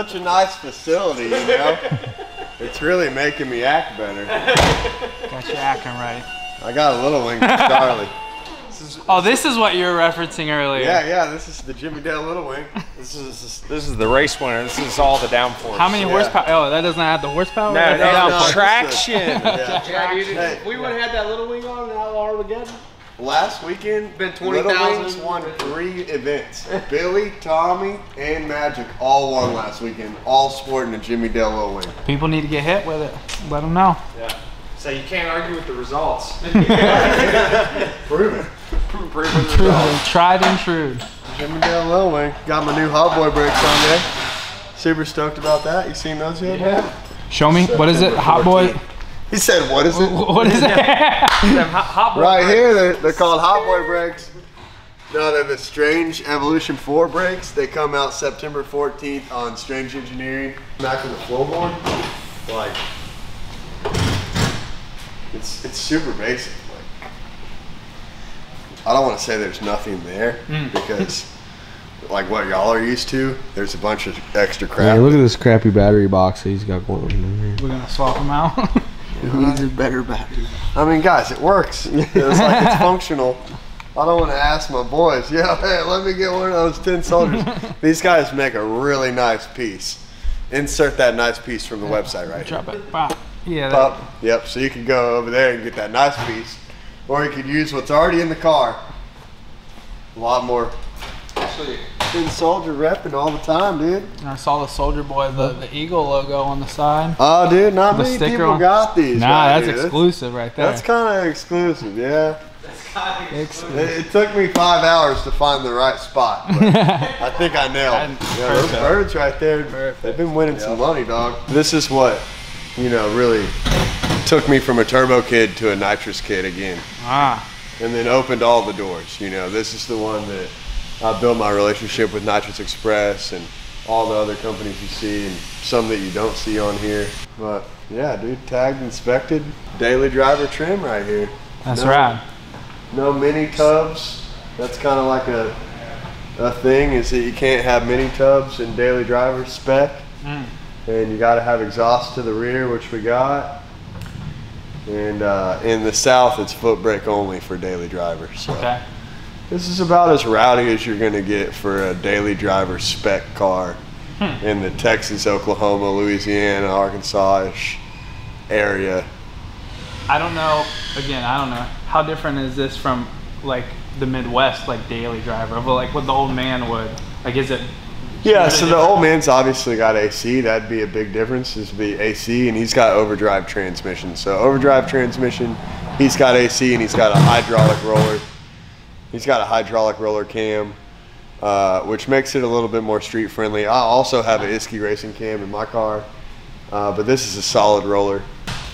Such a nice facility, you know. it's really making me act better. Got you acting right. I got a little wing for Charlie. Oh, this is what you were referencing earlier. Yeah, yeah. This is the Jimmy Dale Little Wing. This is this is the race winner. This is all the downforce. How many Yeah. horsepower? Oh, that doesn't have the horsepower. No, That's the no, no, downforce. traction. Yeah. Yeah, dude, Hey. we would have had that little wing on now Armageddon. Last weekend, Been Little 20,000. Wings won three events. Billy, Tommy, and Magic all won last weekend. All sporting a Jimmy Dale Little Wing. People need to get hit with it. Let them know. Yeah. So you can't argue with the results. Prove it. Proven Tried and true. Jimmy Dale Little Wing. Got my new Hot Boy brakes on there. Super stoked about that. You seen those yet? man? Show me. What is it? Hot boy. He said, "What is it?" What is it? Them hot, hot boy Right here, they're, they're called Hot Boy brakes. No, they're the Strange Evolution 4 brakes. They come out September 14th on Strange Engineering. Back in the floorboard, like, it's it's super basic. Like, I don't want to say there's nothing there hmm. because, like what y'all are used to, there's a bunch of extra crap. Hey, look at this crappy battery box that he's got going on here. We're gonna swap them out. needs a better battery? I mean, guys, it works. It's like it's functional. I don't want to ask my boys, yeah, hey, let me get one of those tin soldiers. These guys make a really nice piece. Insert that nice piece from the website right here. Drop it. Bop. Yeah. That, Up. Yep. So you can go over there and get that nice piece, or you could use what's already in the car. A lot more tin soldier repping all the time, dude. I saw the Soldier Boy, the, the eagle logo on the side. Oh, dude, not The many sticker people on- got these. Nah, right that's here. exclusive right there. That's kind of exclusive, yeah. exclusive. It, it took me five hours to find the right spot. I think I nailed it. Yeah, those birds right there, they've been winning some money, dog. This is what, you know, really took me from a turbo kid to a nitrous kid again. Ah, And then opened all the doors. You know, this is the one that I built my relationship with Nitrous Express and all the other companies you see and some that you don't see on here. But yeah, dude, tagged, inspected, daily driver trim right here. that's No- rad. no mini tubs. That's kind of like a a thing is that you can't have mini tubs in daily driver spec, Mm. and you got to have exhaust to the rear, which we got. And uh, in the south, it's foot brake only for daily drivers. So Okay. This is about as rowdy as you're gonna get for a daily driver spec car hmm. in the Texas, Oklahoma, Louisiana, Arkansas-ish area. I don't know. Again, I don't know. How different is this from like the Midwest, like daily driver, but like what the old man would? Like, is it? Yeah, so the old man's obviously got AC. That'd be a big difference. Is be AC, and he's got overdrive transmission. So overdrive transmission, he's got AC, and he's got a hydraulic roller. He's got a hydraulic roller cam, uh, which makes it a little bit more street friendly. I also have an Isky racing cam in my car, uh, but this is a solid roller.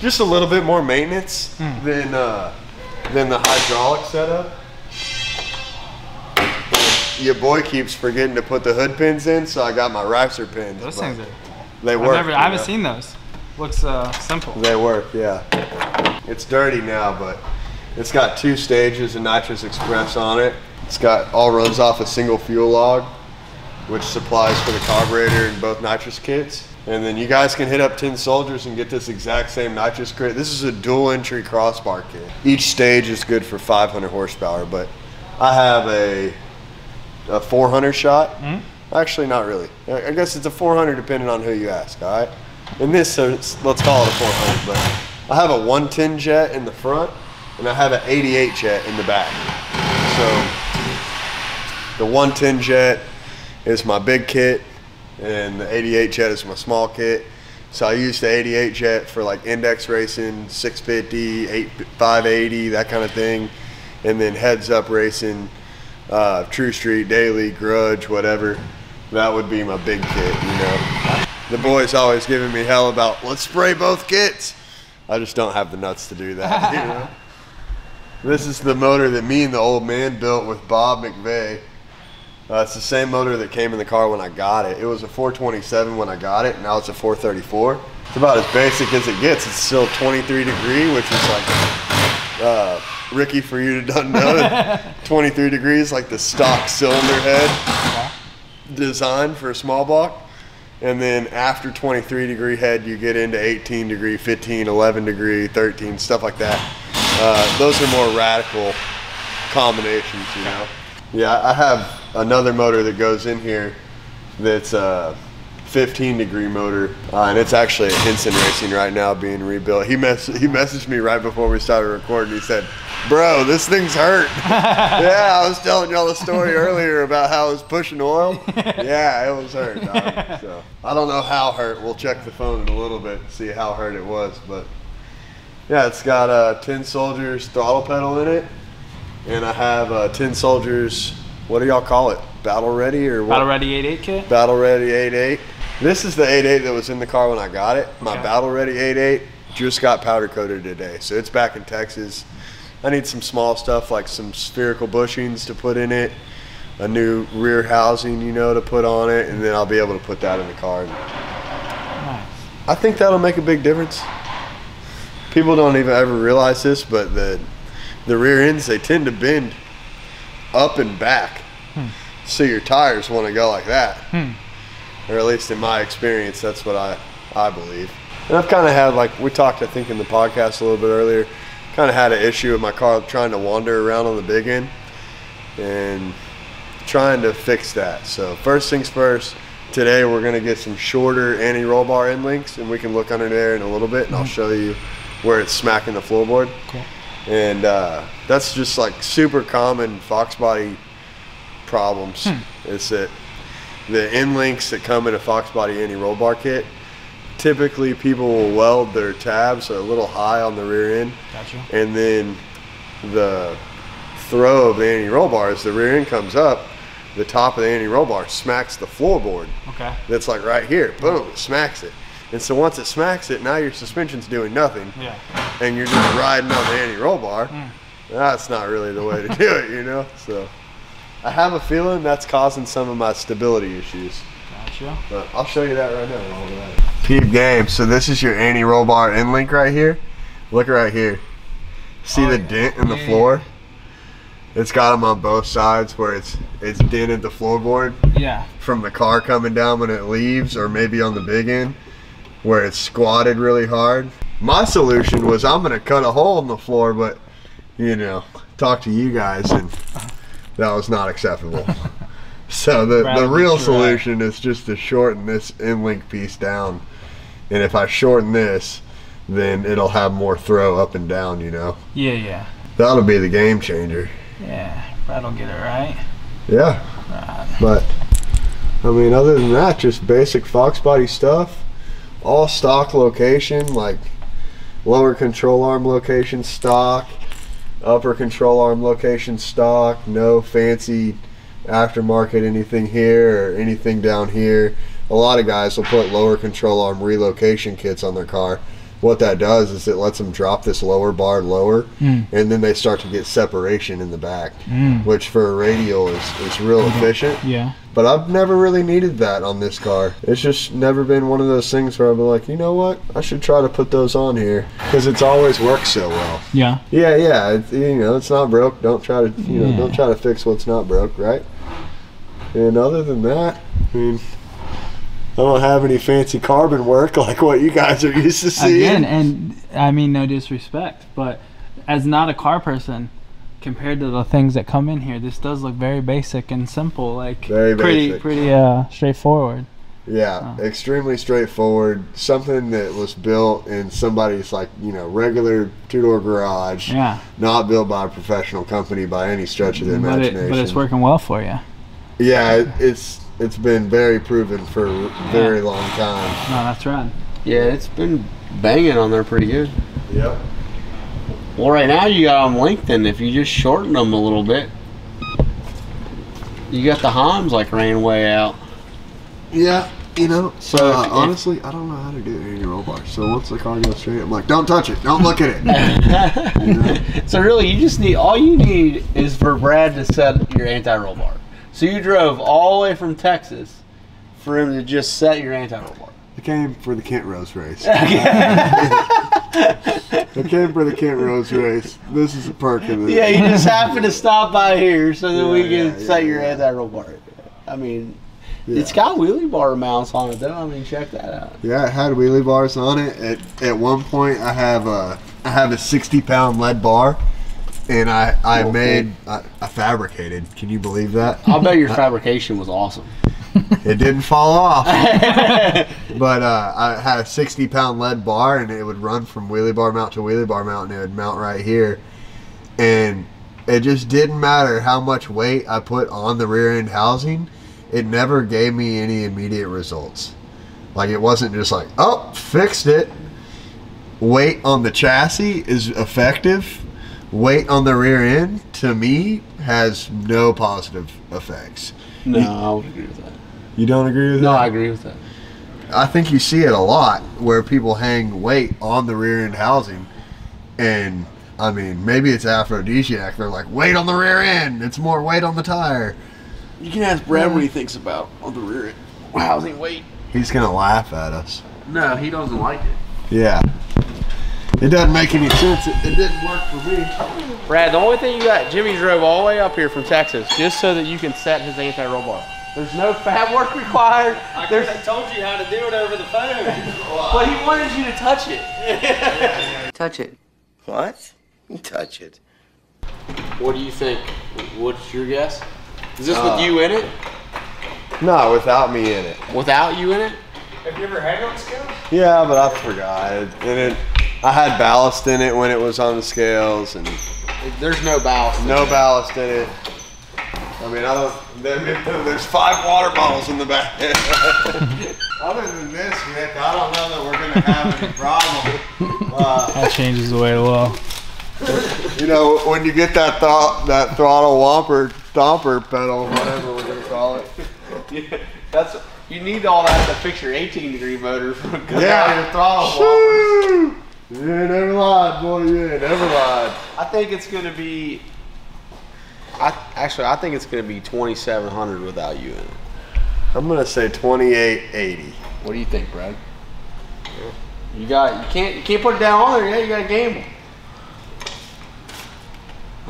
Just a little bit more maintenance than uh, than the hydraulic setup. Your boy keeps forgetting to put the hood pins in, so I got my ricer pins. Those things are. they work. never. I haven't know? seen those. Looks uh, simple. They work, yeah. It's dirty now, but it's got two stages of nitrous express on it. It's got all runs off a single fuel log, which supplies for the carburetor and both nitrous kits. And then you guys can hit up Tin Soldiers and get this exact same nitrous kit. This is a dual entry crossbar kit. Each stage is good for 500 horsepower, but I have a a 400 shot. Mm-hmm. Actually, not really. I guess it's a 400 depending on who you ask. All right. In this sense, let's call it a 400. But I have a 110 jet in the front, and I have an 88 jet in the back. So the 110 jet is my big kit, and the 88 jet is my small kit. So I use the 88 jet for like index racing, 650, 8, 580, that kind of thing, and then heads up racing, uh, True Street, Daily, Grudge, whatever. That would be my big kit, you know. The boys always giving me hell about let's spray both kits. I just don't have the nuts to do that. You know? This is the motor that me and the old man built with Bob McVeigh. Uh, it's the same motor that came in the car when I got it. It was a 427 when I got it. Now it's a 434. It's about as basic as it gets. It's still 23 degree, which is like uh, Ricky, for you to don't know, 23 degrees, like the stock cylinder head design for a small block. And then after 23 degree head, you get into 18 degree, 15, 11 degree, 13, stuff like that. Uh, those are more radical combinations, you know. Yeah, I have another motor that goes in here that's a 15 degree motor, uh, and it's actually at Henson Racing right now being rebuilt. He mess he messaged me right before we started recording. He said, "Bro, this thing's hurt." yeah, I was telling y'all the story earlier about how I was pushing oil. Yeah, it was hurt. dog. So I don't know how hurt. We'll check the phone in a little bit see how hurt it was, but yeah, it's got uh, a Tin Soldiers throttle pedal in it, and I have uh, a Tin Soldiers. What do y'all call it? Battle Ready or what? Battle Ready 88 kit? Battle Ready 88. This is the 88 that was in the car when I got it. My Okay. Battle Ready 88 just got powder coated today, so it's back in Texas. I need some small stuff like some spherical bushings to put in it, a new rear housing, you know, to put on it, and then I'll be able to put that in the car. Nice. I think that'll make a big difference. People don't even ever realize this, but the the rear ends they tend to bend up and back, hmm. so your tires want to go like that, hmm. or at least in my experience, that's what I I believe. And I've kind of had like we talked, I think, in the podcast a little bit earlier. Kind of had an issue with my car trying to wander around on the big end, and trying to fix that. So first things first. Today we're gonna get some shorter anti-roll bar end links, and we can look under there in a little bit, and I'll hmm. show you where it's smacking the floorboard. Cool. And uh, that's just like super common Fox body problems. It's that the end links that come in a Fox body anti-roll bar kit. Typically, people will weld their tabs a little high on the rear end, Gotcha. and then the throw of the anti-roll bar as the rear end comes up, the top of the anti-roll bar smacks the floorboard Okay. that's like right here. Boom, it smacks it. And so once it smacks it, now your suspension's doing nothing, Yeah. and you're just riding on the anti-roll bar. Mm. That's not really the way to do it, you know. So I have a feeling that's causing some of my stability issues. Gotcha. But I'll show you that right now. while we're at it. Peep game. So this is your anti-roll bar end link right here. Look right here. See Oh, the yeah. dent in the Yeah, floor? It's got them on both sides where it's it's dented the floorboard Yeah. from the car coming down when it leaves, or maybe on the big end where it's squatted really hard. My solution was I'm gonna cut a hole in the floor, but you know, talk to you guys, and that was not acceptable. so the Rather the real solution is just to shorten this end link piece down, and if I shorten this, then it'll have more throw up and down. You know, Yeah, yeah. that'll be the game changer. Yeah. That'll get it right. Yeah. But I mean, other than that, just basic Fox body stuff. All stock location, like lower control arm location stock, upper control arm location stock. No fancy aftermarket anything here or anything down here. A lot of guys will put lower control arm relocation kits on their car. What that does is it lets them drop this lower bar lower, hmm. and then they start to get separation in the back, hmm. which for a radial is, is real efficient. Yeah. But I've never really needed that on this car. It's just never been one of those things where I've been like, you know what? I should try to put those on here because it's always worked so well. Yeah. Yeah, yeah. It's, you know, it's not broke. Don't try to, you know, Yeah. don't try to fix what's not broke, right? And other than that, I mean, I don't have any fancy carbon work like what you guys are used to seeing. Again, and I mean no disrespect, but as not a car person, compared to the things that come in here, this does look very basic and simple. Like Very pretty, basic. pretty uh, straightforward. Yeah, Oh. extremely straightforward. Something that was built in somebody's like you know regular two door garage. Yeah, Not built by a professional company by any stretch of the but it, imagination. but it's working well for you. Yeah, it, it's it's been very proven for a very long time. No, that's right. Yeah, it's been banging on there pretty good. Yep. Well, right now you got them lengthened. If you just shorten them a little bit, you got the Hams like ran way out. Yeah, you know. So So if- if- honestly, I don't know how to do it in your roll bar. So once the car goes straight, I'm like, don't touch it, don't look at it. so really, you just need all you need is for Brad to set your anti-roll bar. So you drove all the way from Texas for him to just set your anti-roll bar. I came for the Kent Rose race. I came for the Kent Rose race. This is a perk of it. Yeah, you just happened to stop by here so that we Yeah, can yeah, set yeah, your anti-roll bar. I mean, it's got wheelie bar mounts on it though. I mean, check that out. Yeah, it had wheelie bars on it. At, at one point, I have a I have a sixty pound lead bar, and I I Oh, made I, I fabricated. Can you believe that? I'll bet your fabrication was awesome. It didn't fall off, but uh, I had a sixty pound lead bar, and it would run from wheelie bar mount to wheelie bar mount, and it would mount right here, and it just didn't matter how much weight I put on the rear end housing. It never gave me any immediate results. Like it wasn't just like, oh, fixed it. Weight on the chassis is effective. Weight on the rear end, to me, has no positive effects. No, I would agree with that. You don't agree with No, that? No, I agree with that. I think you see it a lot where people hang weight on the rear end housing, and I mean maybe it's aphrodisiac. They're like weight on the rear end. It's more weight on the tire. You can ask Brad what he thinks about on the rear end. Housing weight. He's gonna laugh at us. No, he doesn't like it. Yeah. It doesn't make any sense. It, it didn't work for me. Brad, the only thing you got, Jimmy drove all the way up here from Texas just so that you can set his anti-roll bar. There's no fab work required. I There's, told you how to do it over the phone. but he wanted you to touch it. Touch it. What? Touch it. What do you think? What's your guess? Is this Uh, with you in it? No, without me in it. Without you in it? Have you ever had it on? Yeah, but I forgot. It, and it, I had ballast in it when it was on the scales, and There's no ballast. in no it. ballast in it. I mean, I don't. There, there's five water bottles in the back. Other than this, Nick, I don't know that we're gonna have any problem. Uh, That changes the weight a little. you know, when you get that th- that throttle whomper stomper pedal, whatever we're gonna call it. Yeah, that's you need all that to fix your 18 degree motor from Yeah. your throttle whoppers. Woo! You ain't never lied, boy. You ain't never lied. I think it's gonna be. I actually I think it's gonna be 2700 without you in it. I'm gonna say 2880. What do you think, Brad? You got you can't you can't put it down on there Yeah, You got to gamble.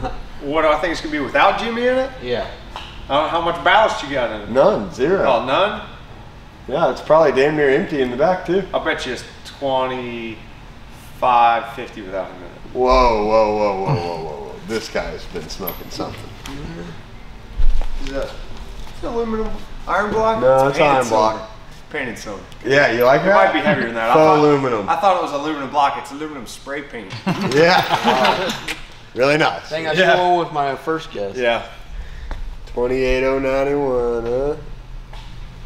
What do I think it's gonna be without Jimmy in it? Yeah. How, how much ballast you got in it? None, zero. Oh, none. Yeah, it's probably damn near empty in the back too. I bet you it's 25, 50 without him in it. Whoa, whoa, whoa, whoa, whoa, whoa, whoa! This guy's been smoking something. Is that it's aluminum iron block? No, it's painted iron block. silver. Painted silver. Yeah, you like It that? might be heavier than that. I thought, aluminum. I thought it was aluminum block. It's aluminum spray paint. Yeah. really nice. I think I Yeah. should with my first guess. yeah. 28091, huh?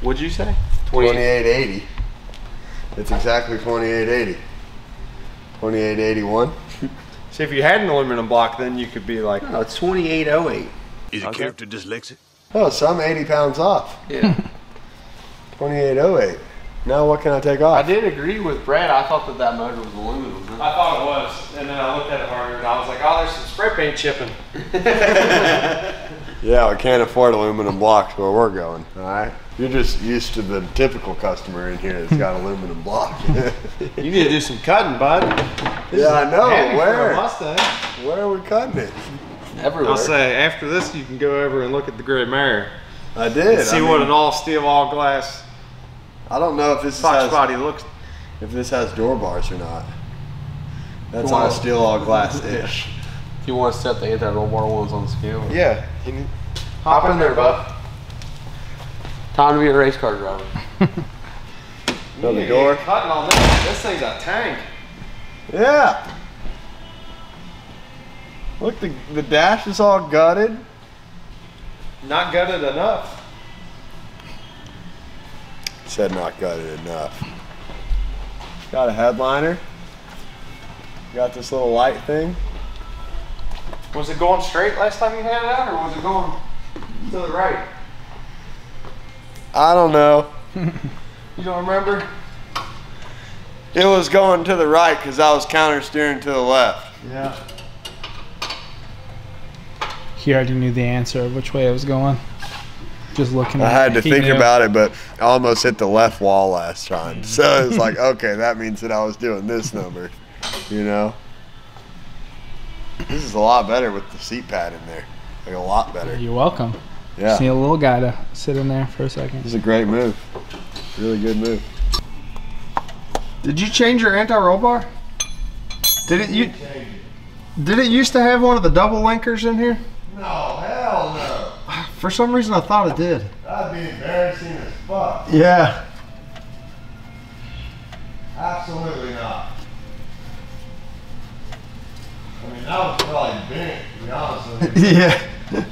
What'd you say? 2880. It's exactly 2880. 2881. See, if you had an aluminum block, then you could be like, oh, it's 2808. Is a character dyslexic? Oh, so I'm 80 pounds off. Yeah. Hmm. 2808. Now what can I take off? I did agree with Brad. I thought that that motor was aluminum. huh? I thought it was, and then I looked at it harder, and I was like, oh, there's some spray paint chipping. Yeah, we can't afford aluminum blocks where we're going. All right. You're just used to the typical customer in here that's got aluminum block. You need to do some cutting, bud. yeah, I know. Heavy for a Where? Mustang. Where are we cutting it? Everywhere. I'll say after this, you can go over and look at the Gray Mare. I did. See I what an all steel, all glass I don't know if this Fox has, body looks. if this has door bars or not. That's Wow. all steel, all glass ish. if you want to set the anti-roll bar ones on the scale. Yeah. You need, Hop in there, bud. Time to be a race car driver. No, the door. Cutting on this. This thing's a tank. Yeah. Look, the the dash is all gutted. Not gutted enough. Said not gutted enough. Got a headliner. Got this little light thing. Was it going straight last time you had it out, or was it going to the right? I don't know. You don't remember? It was going to the right because I was counter steering to the left. Yeah. He already knew the answer of which way I was going. Just looking. I at had it, to he think knew. about it, but I almost hit the left wall last time. So it's like, okay, that means that I was doing this number. You know? This is a lot better with the seat pad in there. Like a lot better. You're welcome. Yeah. Just need a little guy to sit in there for a second. This is a great move. Really good move. Did you change your anti-roll bar? Did it you? Did it used to have one of the double linkers in here? No, hell no. For some reason, I thought it did. That'd be embarrassing as fuck. Yeah. Absolutely not. I mean, that was probably bent, to be honest with you. yeah.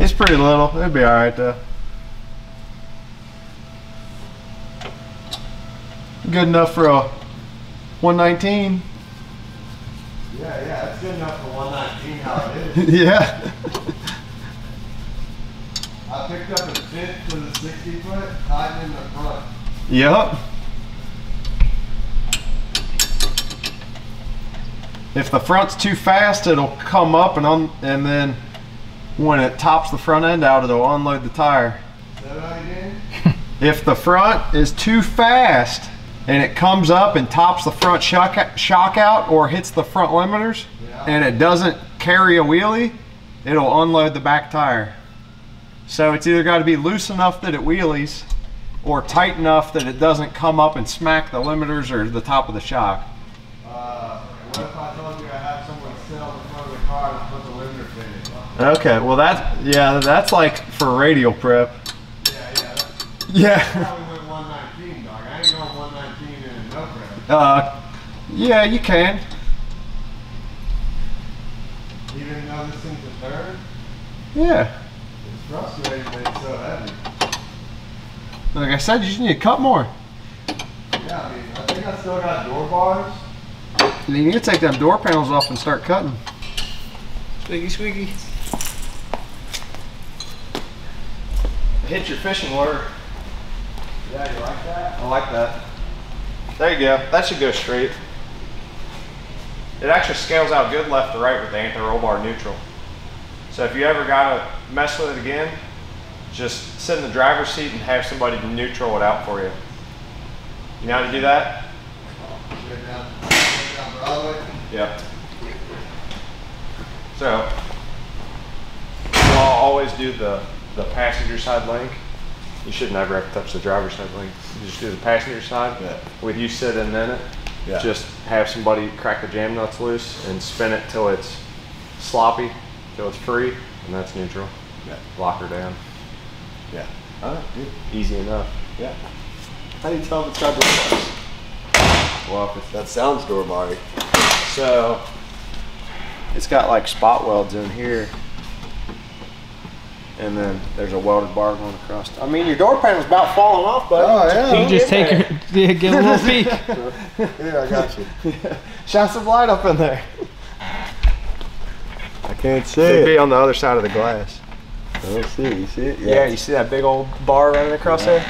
It's pretty little. It'd be all right though. Good enough for a 119. Yeah, yeah, it's good enough for 119 how it is. yeah. I picked up a fit to the 60 foot, tightened in the front. Yep. If the front's too fast, it'll come up and un- and then when it tops the front end out, it'll unload the tire. Say that again? If the front is too fast and it comes up and tops the front shock, shock out or hits the front limiters Yeah. and it doesn't carry a wheelie, it'll unload the back tire. So it's either got to be loose enough that it wheelies or tight enough that it doesn't come up and smack the limiters or the top of the shock. Uh, what if I told you I had someone sit on the front of the car and put the limiter fit in? Okay, well that yeah, that's like for radial prep. Yeah, yeah, that's Yeah. probably went 119, dog. I ain't going 119 in a no prep. Uh, yeah, you didn't know this thing's a third, Yeah. it's frustrating that it's so heavy. Like I said, you just need to cut more. Yeah, I mean, I think I still got door bars. You need to take them door panels off and start cutting. Squeaky, squeaky. Hit your fishing lure. Yeah, you like that? I like that. There you go. That should go straight. It actually scales out good left to right with the anti-roll bar neutral. So if you ever gotta mess with it again, just sit in the driver's seat and have somebody neutral it out for you. You know how to do that? Go down, go down Broadway. Yep. So, I'll always do the, the passenger side link. You should never have to touch the driver's side link. You just do the passenger side. Yeah. With you sitting in it, Yeah. just have somebody crack the jam nuts loose and spin it till it's sloppy, till it's free, and that's neutral. Yeah. Lock her down. Yeah. Alright, good. Easy enough. Yeah. How do you tell if it's got door bars? Well, if it's That sounds door bary. So it's got like spot welds in here. And then there's a welded bar going across. I mean, your door panel's about falling off, but Oh, yeah. You just take her, yeah, get a little peek. Yeah, I got you. Shine some light up in there. I can't see It'd be on the other side of the glass. Oh, I don't see. You see it? Yeah, you see that big old bar running across there?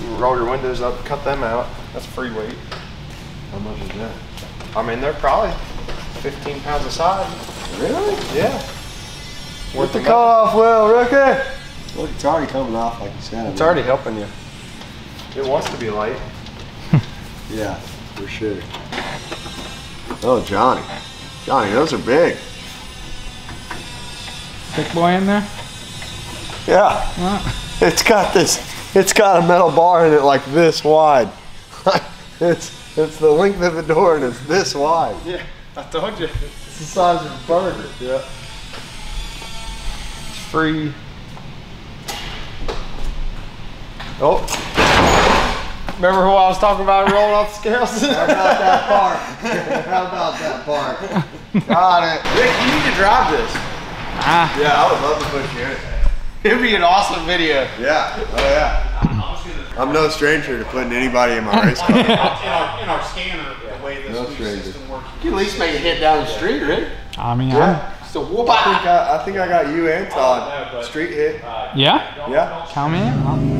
You Roll your windows up, cut them out. That's free weight. How much is that? I mean, they're probably 15 pounds a side. Really? Yeah. With the cutoff wheel, Rookie. Look, it's already coming off like you said. It's already helping you. It wants to be light. Yeah, for sure. Oh, Johnny. Johnny, those are big. Thick boy in there. Yeah. Well, It's got this. It's got a metal bar in it like this wide. it's it's the length of the door and it's this wide. Yeah, I told you. It's the size of a burger. Yeah. It's free. Oh. Remember who I was talking about rolling off the scales? How about that part? How about that part? Got it. Rick, you need to drive this. ah, Yeah, I would love to put you in it. It'd be an awesome video. Yeah. Oh yeah. I'm no stranger to putting anybody in my race car. in our, in our scanner, the way this No new stranger. system works. You can at least make a hit down the street, right? I mean, Yeah. So whoop I think I, I think I got you and Todd street hit. Uh, yeah, Yeah. count me in.